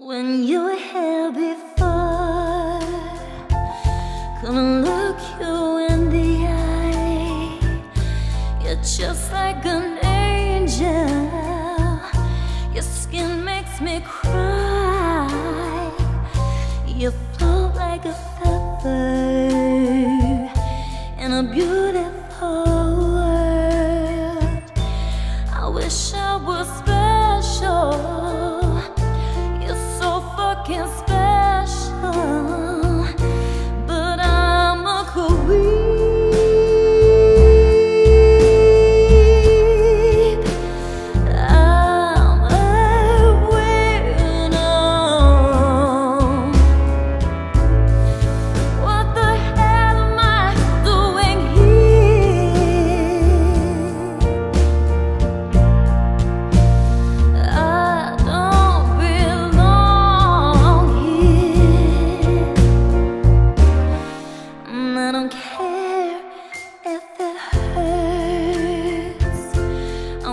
When you were here before, come and look you in the eye. You're just like an angel. Your skin makes me cry. You float like a feather in a beautiful world. I wish I was special.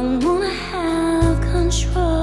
don't wanna have control.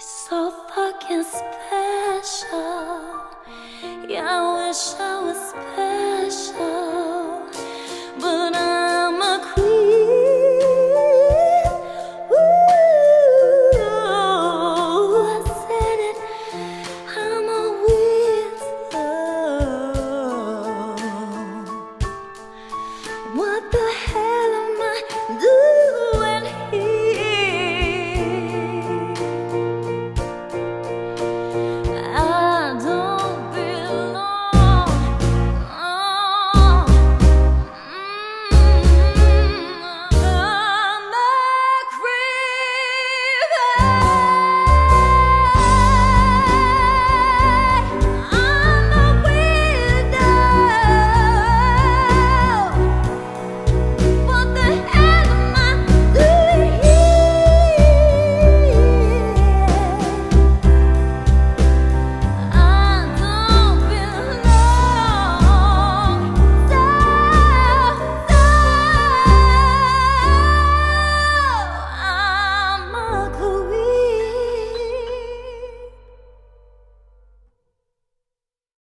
so fucking special. Yeah, I wish I was special.